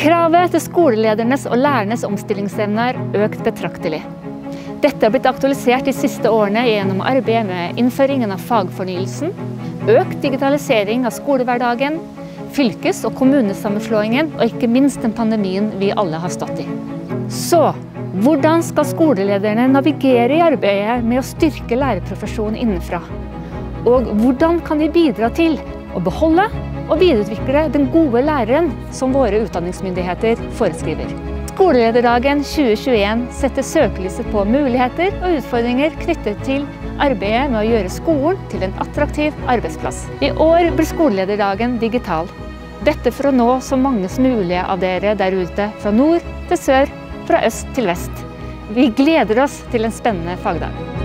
Kravet til skoleledernes og lærernes omstillingsevne er økt betraktelig. Dette har blitt aktualisert de siste årene gjennom arbeidet med innføringen av fagfornyelsen, økt digitalisering av skolehverdagen, fylkes- og kommunesammenslåingen og ikke minst den pandemien vi alle har stått i. Så hvordan skal skolelederne navigere i arbeidet med å styrke lærerprofesjonen innenfra? Og hvordan kan de bidra til å beholde og videreutvikle den gode læreren som våre utdanningsmyndigheter foreskriver? Skolelederdagen 2021 setter søkelyset på muligheter og utfordringer knyttet til arbeidet med å gjøre skolen til en attraktiv arbeidsplass. I år blir skolelederdagen digital. Dette for å nå så mange som mulig av dere der ute, fra nord til sør, fra øst til vest. Vi gleder oss til en spennende fagdag.